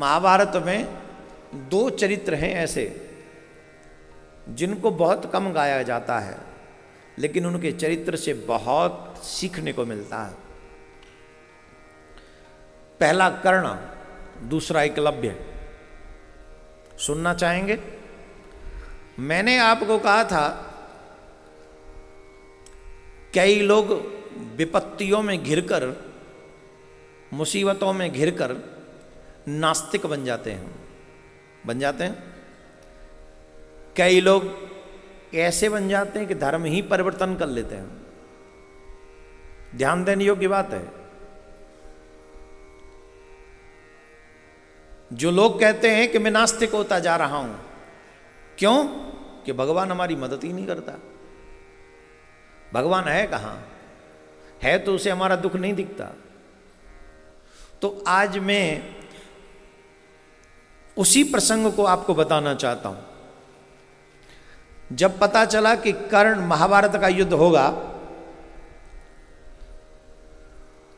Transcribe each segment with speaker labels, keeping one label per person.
Speaker 1: महाभारत में दो चरित्र हैं ऐसे, जिनको बहुत कम गाया जाता है, लेकिन उनके चरित्र से बहुत सीखने को मिलता है। पहला कर्ण, दूसरा एकलव्य। सुनना चाहेंगे? मैंने आपको कहा था, कई लोग विपत्तियों में घिरकर, मुसीबतों में घिरकर नास्तिक बन जाते हैं। बन जाते हैं? कई लोग ऐसे बन जाते हैं कि धर्म ही परिवर्तन कर लेते हैं। ध्यान देने योग्य बात है। जो लोग कहते हैं कि मैं नास्तिक होता जा रहा हूँ, क्यों? कि भगवान हमारी मदद ही नहीं करता। भगवान है कहाँ? है तो उसे हमारा दुख नहीं दिखता। तो आज मैं उसी प्रसंग को आपको बताना चाहता हूँ। जब पता चला कि कर्ण महाभारत का युद्ध होगा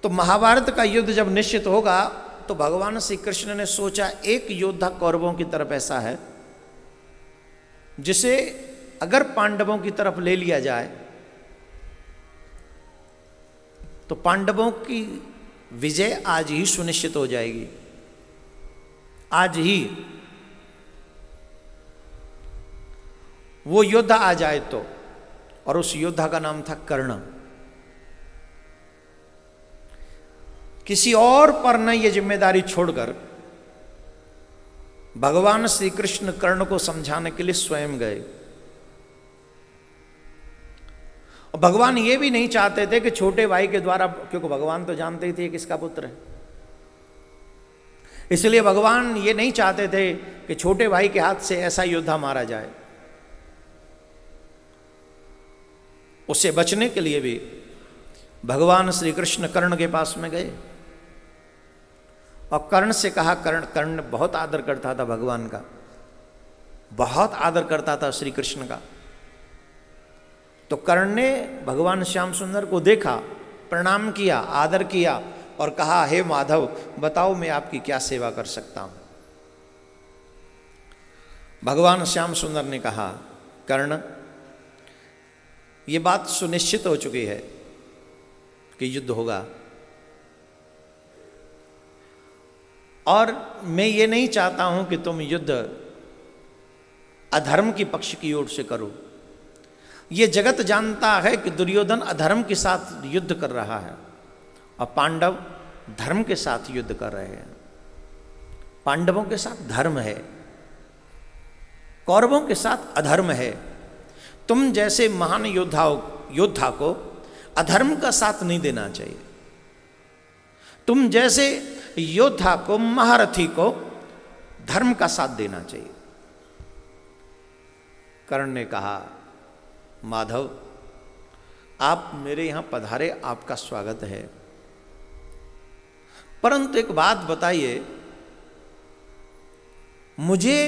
Speaker 1: तो महाभारत का युद्ध जब निश्चित होगा तो भगवान श्री कृष्ण ने सोचा एक योद्धा कौरवों की तरफ़ ऐसा है, जिसे अगर पांडवों की तरफ़ ले लिया जाए तो पांडवों की विजय आज ही सुनिश्चित हो जाएगी। आज ही। वो योद्धा आ जाए तो और उस योद्धा का नाम था कर्ण किसी और पर न ये ज़िम्मेदारी छोड़कर भगवान श्री कृष्ण कर्ण को समझाने के लिए स्वयं गए। और भगवान ये भी नहीं चाहते थे कि छोटे भाई के द्वारा, क्योंकि भगवान तो जानते ही थे किसका पुत्र है। इसलिए भगवान ये नहीं चाहते थे कि छोटे भाई के हाथ से ऐसा योद्धा मारा जाए। उससे बचने के लिए भी भगवान श्री कृष्ण कर्ण के पास में गए। और कर्ण से कहा, कर्ण कर्ण बहुत आदर करता था भगवान का। बहुत आदर करता था श्री कृष्ण का। तो कर्ण ने भगवान श्याम सुंदर को देखा, प्रणाम किया, आदर किया। और कहा, हे माधव, बताओ मैं आपकी क्या सेवा कर सकता हूँ? भगवान श्याम सुंदर ने कहा, कर्ण, ये बात सुनिश्चित हो चुकी है कि युद्ध होगा। और मैं ये नहीं चाहता हूँ कि तुम युद्ध अधर्म की पक्ष की ओर से करो। ये जगत जानता है कि दुर्योधन अधर्म के साथ युद्ध कर रहा है। और पांडव धर्म के साथ युद्ध कर रहे हैं। पांडवों के साथ धर्म है। कौरवों के साथ अधर्म है। तुम जैसे महान योद्धाओं योद्धा को अधर्म का साथ नहीं देना चाहिए। तुम जैसे योद्धा को, महारथी को धर्म का साथ देना चाहिए। कर्ण ने कहा, माधव, आप मेरे यहाँ पधारे, आपका स्वागत है। परंतु एक बात बताइए, मुझे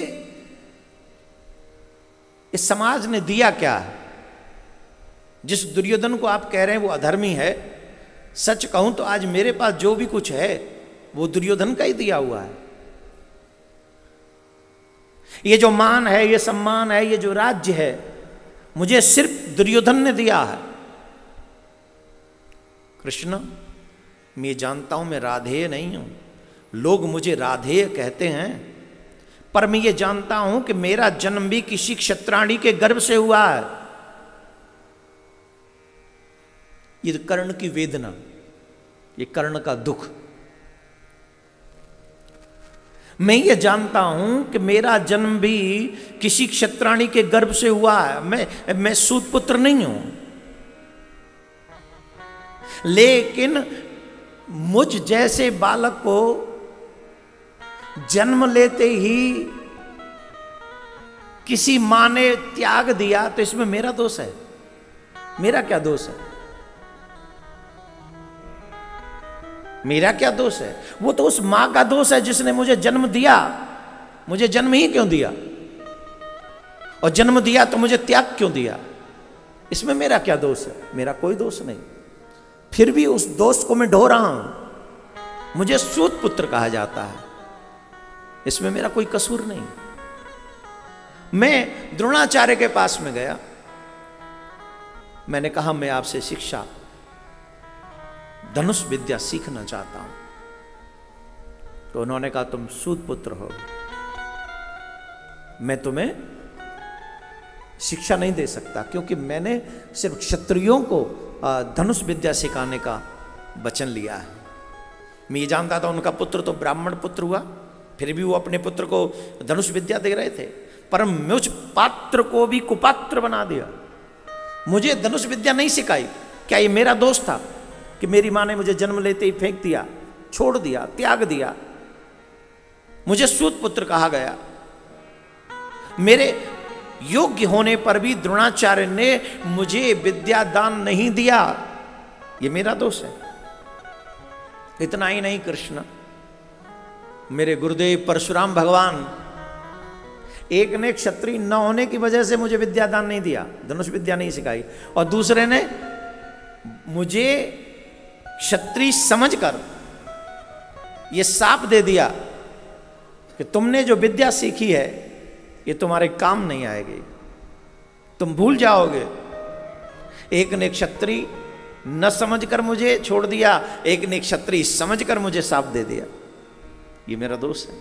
Speaker 1: इस समाज ने दिया क्या है? जिस दुर्योधन को आप कह रहे हैं वो अधर्मी है, सच कहूँ तो आज मेरे पास जो भी कुछ है, वो दुर्योधन का ही दिया हुआ है। ये जो मान है, ये सम्मान है, ये जो राज्य है, मुझे सिर्फ़ दुर्योधन ने दिया है। कृष्ण मैं जानता हूँ, मैं राधेय नहीं हूँ। लोग मुझे राधेय कहते हैं, पर मैं ये जानता हूँ कि मेरा जन्म भी किसी क्षत्राणी के गर्भ से हुआ है। ये कर्ण की वेदना, ये कर्ण का दुख। मैं ये जानता हूँ कि मेरा जन्म भी किसी क्षत्राणी के गर्भ से हुआ है। मैं मैं सूत पुत्र नहीं हूँ। लेकिन मुझ जैसे बालक को जन्म लेते ही किसी माँ ने त्याग दिया तो इसमें मेरा दोष है। मेरा क्या दोष है? मेरा क्या दोष है? वो तो उस माँ का दोष है जिसने मुझे जन्म दिया। मुझे जन्म ही क्यों दिया? और जन्म दिया तो मुझे त्याग क्यों दिया? इसमें मेरा क्या दोष है? मेरा कोई दोष नहीं। फिर भी उस दोष को मैं ढो रहा हूँ। मुझे सूत पुत्र कहा जाता है। इसमें मेरा कोई कसूर नहीं। मैं द्रोणाचार्य के पास में गया। मैंने कहा, मैं आपसे शिक्षा, धनुष विद्या सीखना चाहता हूँ। तो उन्होंने कहा, तुम सूत पुत्र हो। मैं तुम्हें शिक्षा नहीं दे सकता, क्योंकि मैंने सिर्फ़ क्षत्रियों को धनुष विद्या सिखाने का वचन लिया है। मैं ये जानता था उनका पुत्र तो ब्राह्मण पुत्र हुआ, फिर भी वो अपने पुत्र को धनुष विद्या दे रहे थे। पर मुझ पात्र को भी कुपात्र बना दिया। मुझे धनुष विद्या नहीं सिखाई। क्या ये मेरा दोस्त था कि मेरी माँ ने मुझे जन्म लेते ही फेंक दिया, छोड़ दिया, त्याग दिया? मुझे सूत पुत्र कहा गया। मेरे योग्य होने पर भी द्रोणाचार्य ने मुझे विद्या दान नहीं दिया। ये मेरा दोष है। इतना ही नहीं, कृष्ण। मेरे गुरुदेव परशुराम भगवान, एक ने क्षत्रिय न होने की वजह से मुझे विद्या दान नहीं दिया। धनुष विद्या नहीं सिखाई। और दूसरे ने मुझे क्षत्रिय समझकर यह साप दे दिया कि तुमने जो विद्या सीखी है ये तुम्हारे काम नहीं आएगी। तुम भूल जाओगे। एक ने क्षत्रिय न समझकर मुझे छोड़ दिया, एक ने क्षत्रिय समझकर मुझे साप दे दिया। ये मेरा दोष है।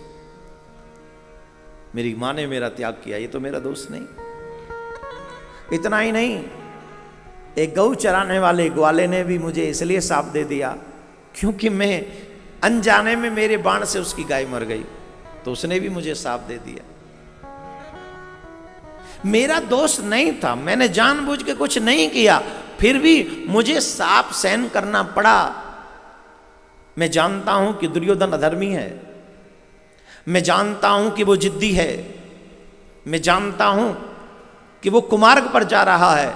Speaker 1: मेरी माँ ने मेरा त्याग किया, ये तो मेरा दोष नहीं। इतना ही नहीं, एक गऊ चराने वाले ग्वाले ने भी मुझे इसलिए साप दे दिया क्योंकि मैं अनजाने में मेरे बाण से उसकी गाय मर गई तो उसने भी मुझे साप दे दिया। मेरा दोष नहीं था, मैंने जानबूझ के कुछ नहीं किया, फिर भी मुझे साप सहन करना पड़ा। मैं जानता हूँ कि दुर्योधन अधर्मी है। मैं जानता हूँ कि वो जिद्दी है। मैं जानता हूँ कि वो कुमार्ग पर जा रहा है।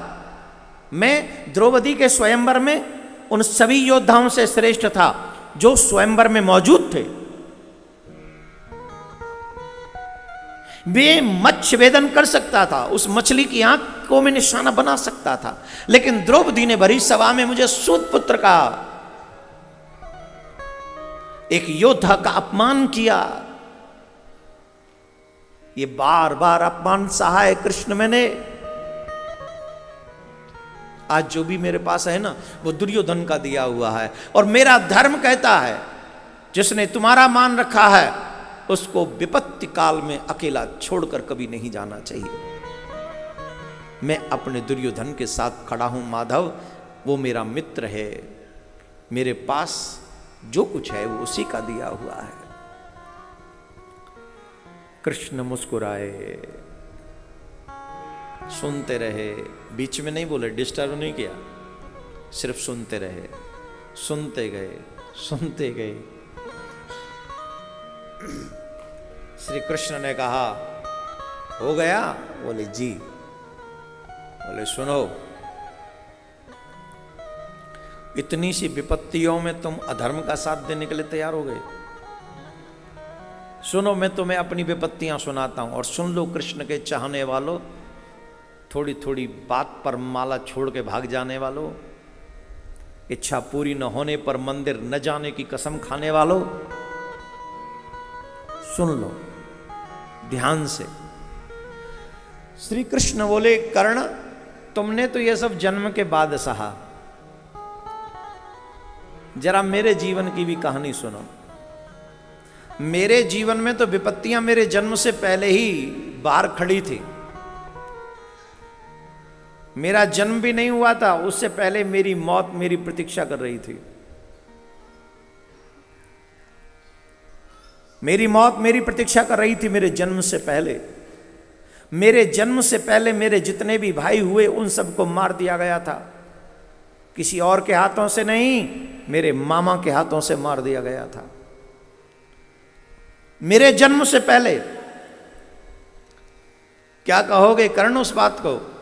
Speaker 1: मैं द्रौपदी के स्वयंवर में उन सभी योद्धाओं से श्रेष्ठ था, जो स्वयंवर में मौजूद थे। वे मत्स्य वेदन कर सकता था, उस मछली की आँख को मैं निशाना बना सकता था। लेकिन द्रौपदी ने भरी सभा में मुझे सूत पुत्र का, एक योद्धा का अपमान किया। ये बार बार अपमान सहा है कृष्ण मैंने। आज जो भी मेरे पास है ना, वो दुर्योधन का दिया हुआ है। और मेरा धर्म कहता है, जिसने तुम्हारा मान रखा है उसको विपत्ति काल में अकेला छोड़कर कभी नहीं जाना चाहिए। मैं अपने दुर्योधन के साथ खड़ा हूँ, माधव। वो मेरा मित्र है। मेरे पास जो कुछ है, वो उसी का दिया हुआ है। कृष्ण मुस्कुराए। सुनते रहे। बीच में नहीं बोले, डिस्टर्ब नहीं किया। सिर्फ़ सुनते रहे। सुनते गए सुनते गए। श्री कृष्ण ने कहा, हो गया? बोले, जी। बोले, सुनो, इतनी सी विपत्तियों में तुम अधर्म का साथ देने के लिए तैयार हो गए। सुनो, मैं तुम्हें अपनी विपत्तियाँ सुनाता हूँ और सुन लो, कृष्ण के चाहने वालों थोड़ी थोड़ी बात पर माला छोड़ के भाग जाने वालों, इच्छा पूरी न होने पर मंदिर न जाने की कसम खाने वालों सुन लो, ध्यान से। श्री कृष्ण बोले, कर्ण, तुमने तो यह सब जन्म के बाद सहा। जरा मेरे जीवन की भी कहानी सुनो। मेरे जीवन में तो विपत्तियाँ मेरे जन्म से पहले ही बाहर खड़ी थी। मेरा जन्म भी नहीं हुआ था, उससे पहले मेरी मौत मेरी प्रतीक्षा कर रही थी। मेरी मौत मेरी प्रतीक्षा कर रही थी मेरे जन्म से पहले। मेरे जन्म से पहले मेरे जितने भी भाई हुए, उन सबको मार दिया गया था। किसी और के हाथों से नहीं, मेरे मामा के हाथों से मार दिया गया था। मेरे जन्म से पहले। क्या कहोगे कर्ण उस बात को?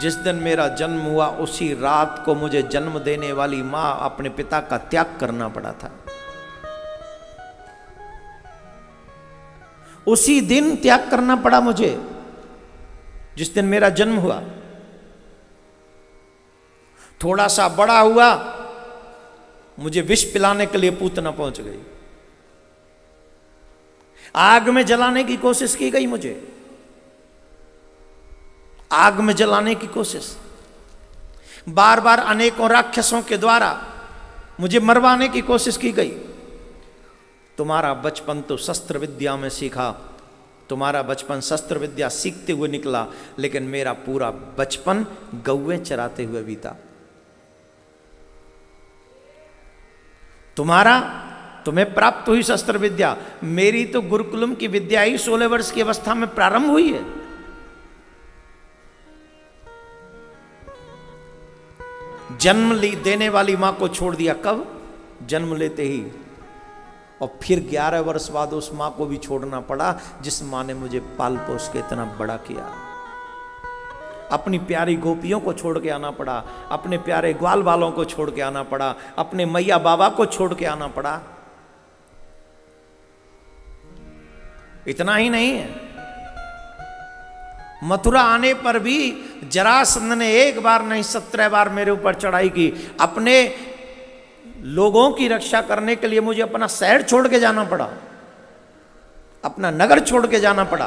Speaker 1: जिस दिन मेरा जन्म हुआ, उसी रात को मुझे जन्म देने वाली माँ अपने पिता का त्याग करना पड़ा था। उसी दिन त्याग करना पड़ा मुझे, जिस दिन मेरा जन्म हुआ। थोड़ा सा बड़ा हुआ, मुझे विष पिलाने के लिए पूतना पहुँच गई। आग में जलाने की कोशिश की गई मुझे। आग में जलाने की कोशिश। बार बार अनेकों राक्षसों के द्वारा मुझे मरवाने की कोशिश की गई। तुम्हारा बचपन तो शस्त्र विद्या में सीखा, तुम्हारा बचपन शस्त्र विद्या सीखते हुए निकला, लेकिन मेरा पूरा बचपन गौए चराते हुए बीता। तुम्हारा, तुम्हें प्राप्त हुई शस्त्र विद्या, मेरी तो गुरुकुलम की विद्या ही सोलह वर्ष की अवस्था में प्रारंभ हुई है। जन्म ली देने वाली माँ को छोड़ दिया कब? जन्म लेते ही और फिर ग्यारह वर्ष बाद उस माँ को भी छोड़ना पड़ा, जिस माँ ने मुझे पाल पोस के इतना बड़ा किया। अपनी प्यारी गोपियों को छोड़ के आना पड़ा, अपने प्यारे ग्वाल वालों को छोड़ के आना पड़ा, अपने मैया बाबा को छोड़ के आना पड़ा। इतना ही नहीं है। मथुरा आने पर भी जरासंध ने एक बार नहीं, सत्रह बार मेरे ऊपर चढ़ाई की। अपने लोगों की रक्षा करने के लिए मुझे अपना शहर छोड़ के जाना पड़ा। अपना नगर छोड़ के जाना पड़ा।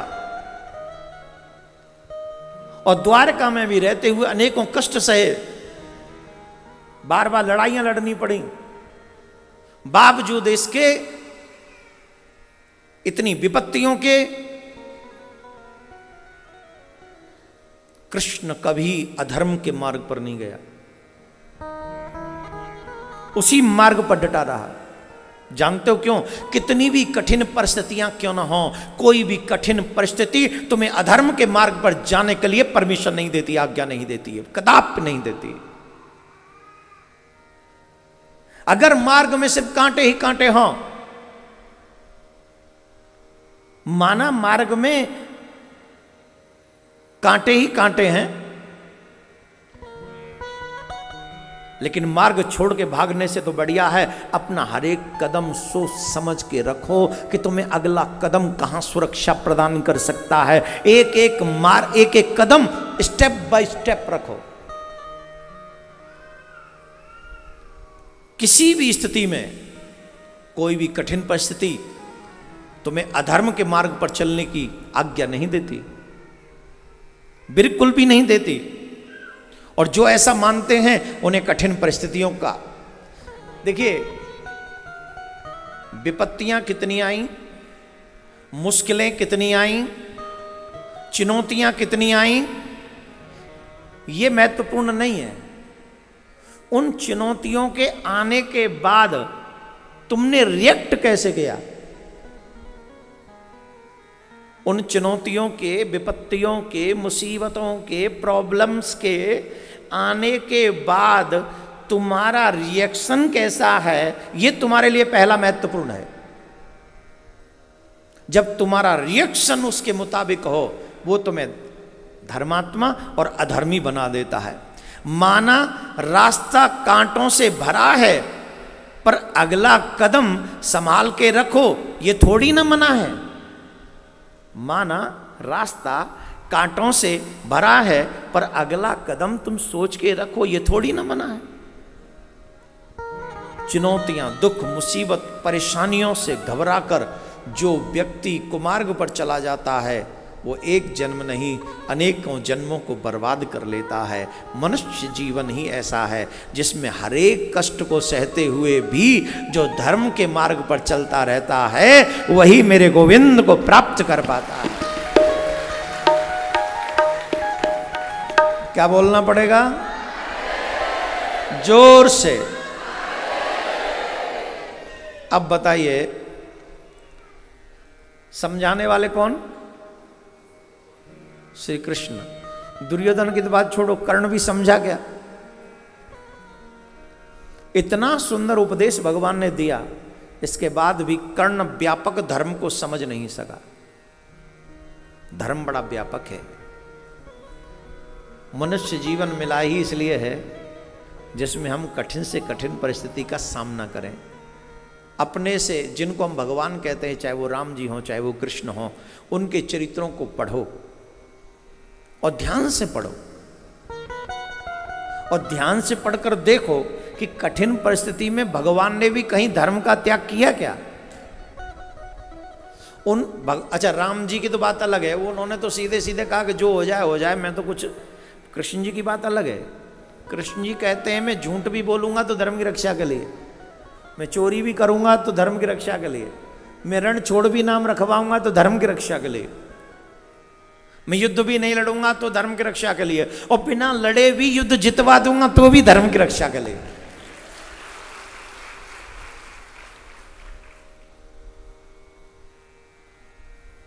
Speaker 1: और द्वारका में भी रहते हुए अनेकों कष्ट सहे। बार बार लड़ाइयाँ लड़नी पड़ी। बावजूद इसके, इतनी विपत्तियों के, कृष्ण कभी अधर्म के मार्ग पर नहीं गया। उसी मार्ग पर डटा रहा। जानते हो क्यों? कितनी भी कठिन परिस्थितियाँ क्यों ना हो? कोई भी कठिन परिस्थिति तुम्हें अधर्म के मार्ग पर जाने के लिए परमिशन नहीं देती, आज्ञा नहीं देती है कदाप नहीं देती। अगर मार्ग में सिर्फ़ कांटे ही कांटे हों, माना मार्ग में कांटे ही कांटे हैं लेकिन मार्ग छोड़ के भागने से तो बढ़िया है, अपना हर एक कदम सोच समझ के रखो कि तुम्हें अगला कदम कहाँ सुरक्षा प्रदान कर सकता है। एक एक मार, एक एक कदम स्टेप बाय स्टेप रखो। किसी भी स्थिति में, कोई भी कठिन परिस्थिति तुम्हें अधर्म के मार्ग पर चलने की आज्ञा नहीं देती, बिल्कुल भी नहीं देती। और जो ऐसा मानते हैं, उन्हें कठिन परिस्थितियों का। देखिए, विपत्तियाँ कितनी आई, मुश्किलें कितनी आई, चुनौतियाँ कितनी आई, ये महत्वपूर्ण नहीं है। उन चुनौतियों के आने के बाद तुमने रिएक्ट कैसे किया? उन चुनौतियों के, विपत्तियों के, मुसीबतों के प्रॉब्लम्स के आने के बाद तुम्हारा रिएक्शन कैसा है, ये तुम्हारे लिए पहला महत्वपूर्ण है। जब तुम्हारा रिएक्शन उसके मुताबिक हो, वो तुम्हें धर्मात्मा और अधर्मी बना देता है। माना रास्ता कांटों से भरा है, पर अगला कदम संभाल के रखो, ये थोड़ी ना मना है। माना रास्ता कांटों से भरा है, पर अगला कदम तुम सोच के रखो, ये थोड़ी ना मना है। चुनौतियाँ, दुख, मुसीबत, परेशानियों से घबराकर जो व्यक्ति कुमार्ग पर चला जाता है, वो एक जन्म नहीं, अनेकों जन्मों को बर्बाद कर लेता है। मनुष्य जीवन ही ऐसा है, जिसमें हर एक कष्ट को सहते हुए भी जो धर्म के मार्ग पर चलता रहता है, वही मेरे गोविंद को प्राप्त कर पाता है। क्या बोलना पड़ेगा? ज़ोर से। अब बताइए, समझाने वाले कौन? श्री कृष्ण दुर्योधन की तो बात छोड़ो, कर्ण भी समझा गया। इतना सुंदर उपदेश भगवान ने दिया, इसके बाद भी कर्ण व्यापक धर्म को समझ नहीं सका। धर्म बड़ा व्यापक है। मनुष्य जीवन मिला ही इसलिए है, जिसमें हम कठिन से कठिन परिस्थिति का सामना करें। अपने से जिनको हम भगवान कहते हैं, चाहे वो राम जी हों, चाहे वो कृष्ण हों, उनके चरित्रों को पढ़ो और ध्यान से पढ़ो। और ध्यान से पढ़कर देखो कि कठिन परिस्थिति में भगवान ने भी कहीं धर्म का त्याग किया क्या? उन अच्छा राम जी की तो बात अलग है। वो उन्होंने तो सीधे सीधे कहा कि जो हो जाए हो जाए, मैं तो कुछ कृष्ण जी की बात अलग है। कृष्ण जी कहते हैं, मैं झूठ भी बोलूँगा तो धर्म की रक्षा के लिए। मैं चोरी भी करूँगा तो धर्म की रक्षा के लिए। मैं रण छोड़ भी नाम रखवाऊँगा तो धर्म की रक्षा के लिए। मैं युद्ध भी नहीं लड़ूँगा तो धर्म की रक्षा के लिए। और बिना लड़े भी युद्ध जितवा दूँगा तो भी धर्म की रक्षा के लिए।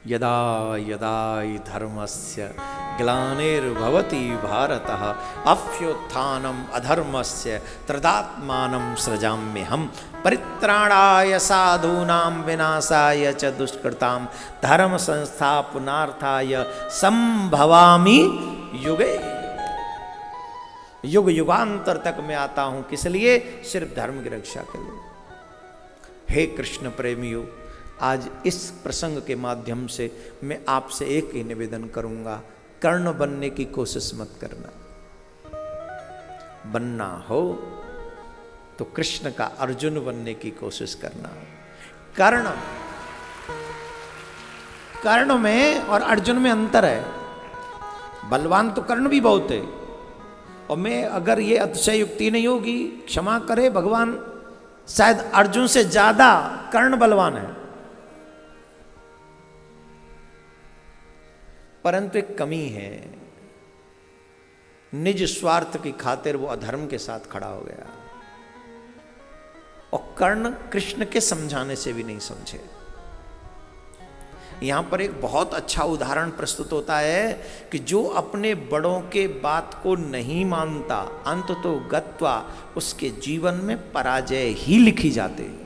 Speaker 1: यदा यदा धर्मस्य ग्लानिर्भवति भारत। अफ्युत्थानम अधर्मस्य तदात्मानं सृजाम्य हम परित्राणाय साधूनां विनाशाय च दुष्कृतां धर्म संस्थापनार्थाय संभवामि युगे। युग युगांतर तक मैं आता हूँ, किस लिए? सिर्फ़ धर्म की रक्षा के लिए। हे कृष्ण प्रेमियों, आज इस प्रसंग के माध्यम से मैं आपसे एक ही निवेदन करूँगा। कर्ण बनने की कोशिश मत करना। बनना हो तो कृष्ण का अर्जुन बनने की कोशिश करना। कर्ण कर्ण में और अर्जुन में अंतर है। बलवान तो कर्ण भी बहुत है। और मैं अगर ये अतिशय युक्ति नहीं होगी, क्षमा करे भगवान, शायद अर्जुन से ज़्यादा कर्ण बलवान है। परंतु एक कमी है। निज स्वार्थ की खातिर वो अधर्म के साथ खड़ा हो गया। और कर्ण कृष्ण के समझाने से भी नहीं समझे। यहाँ पर एक बहुत अच्छा उदाहरण प्रस्तुत होता है कि जो अपने बड़ों के बात को नहीं मानता, अंत तो गत्वा उसके जीवन में पराजय ही लिखी जाते।